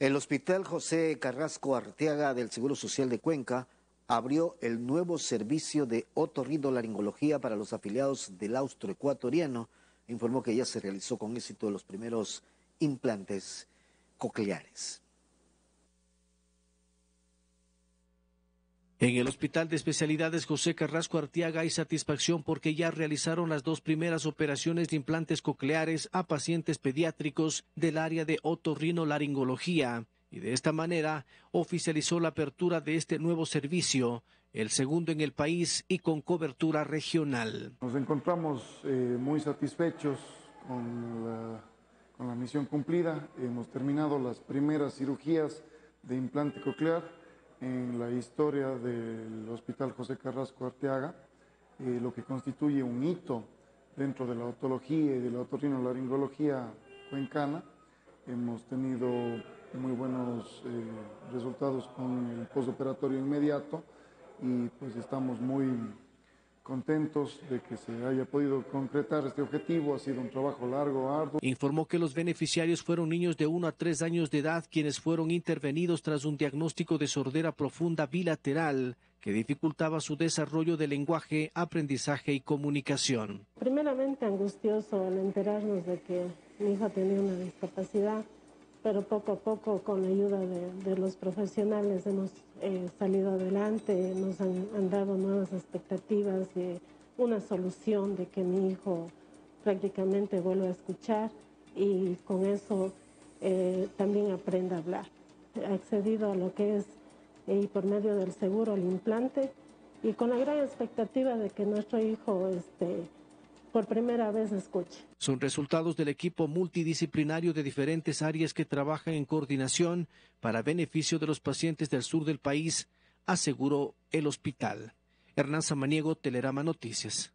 El Hospital José Carrasco Arteaga del Seguro Social de Cuenca abrió el nuevo servicio de otorrinolaringología para los afiliados del austroecuatoriano. Informó que ya se realizó con éxito los primeros implantes cocleares. En el Hospital de Especialidades José Carrasco Artiaga hay satisfacción porque ya realizaron las dos primeras operaciones de implantes cocleares a pacientes pediátricos del área de otorrinolaringología y de esta manera oficializó la apertura de este nuevo servicio, el segundo en el país y con cobertura regional. Nos encontramos eh, muy satisfechos con la, con la misión cumplida. Hemos terminado las primeras cirugías de implante coclear en la historia del Hospital José Carrasco Arteaga, eh, lo que constituye un hito dentro de la otología y de la otorrinolaringología cuencana. Hemos tenido muy buenos eh, resultados con el postoperatorio inmediato y pues estamos muy contentos de que se haya podido concretar este objetivo. Ha sido un trabajo largo, arduo. Informó que los beneficiarios fueron niños de 1 a 3 años de edad quienes fueron intervenidos tras un diagnóstico de sordera profunda bilateral que dificultaba su desarrollo de lenguaje, aprendizaje y comunicación. Primeramente angustioso al enterarnos de que mi hija tenía una discapacidad pero poco a poco con la ayuda de, los profesionales hemos eh, salido adelante, nos han, dado nuevas expectativas de una solución de que mi hijo prácticamente vuelva a escuchar y con eso eh, también aprenda a hablar. Ha accedido a lo que es, y por medio del seguro, el implante y con la gran expectativa de que nuestro hijo este, por primera vez escuche. Son resultados del equipo multidisciplinario de diferentes áreas que trabajan en coordinación para beneficio de los pacientes del sur del país, aseguró el hospital. Hernán Samaniego, Telerama Noticias.